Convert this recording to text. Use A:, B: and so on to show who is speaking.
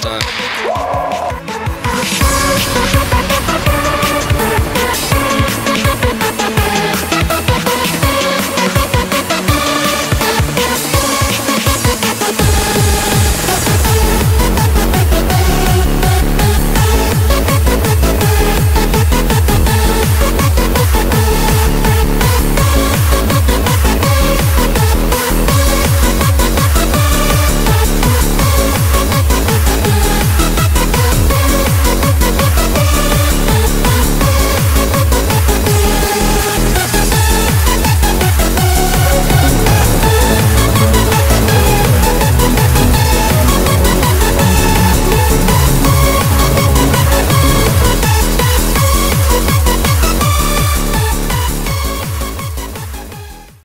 A: time.